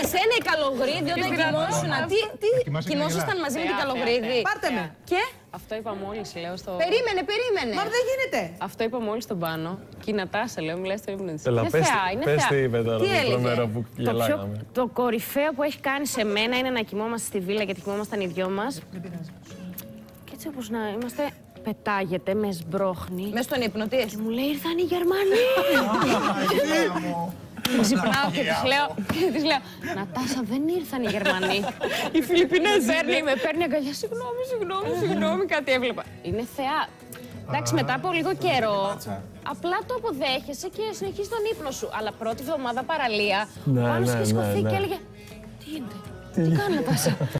Εσένα η Καλογρίδη όταν κοιμόσουν. Τι, τι Κοιμάσαι κοιμόσασταν και μαζί με την Θεά, Καλογρίδη; Πάρτε με. Και; Αυτό είπα μόλι, λέω στο. περίμενε, περίμενε. Μα δεν γίνεται. Αυτό είπα μόλι στον πάνω. Και η Νατάσα, λέω, μιλάει στο ύπνο της. Έλα, Είναι πες, θεά, είναι πες θεά. τι είπε τώρα Τι το έλεγε; τρομερό που Το, πιο, γελάγαμε. το κορυφαίο που έχει κάνει σε μένα είναι να κοιμόμαστε στη βίλα γιατί κοιμόμασταν οι δυο μας. Και έτσι όπως να είμαστε, πετάγεται, με σμπρώχνει. Μες στον ύπνο, τι Και μου λέει ήρθαν οι Γερμανοί. Την Ξυπνάω και της λέω, και της λέω Νατάσα, δεν ήρθαν οι Γερμανοί. Η Φιλιππινέζη παίρνει, με παίρνει αγκαλιά. Συγγνώμη, συγγνώμη, συγγνώμη, κάτι έβλεπα. Είναι θεά. Εντάξει, μετά από λίγο καιρό, απλά το αποδέχεσαι και συνεχίζεις τον ύπνο σου. Αλλά πρώτη εβδομάδα παραλία, Ναι, ο άλλος ναι, είχε ναι, σηκωθεί ναι. και έλεγε Τι γίνεται, τι; κάνω, Νατάσα.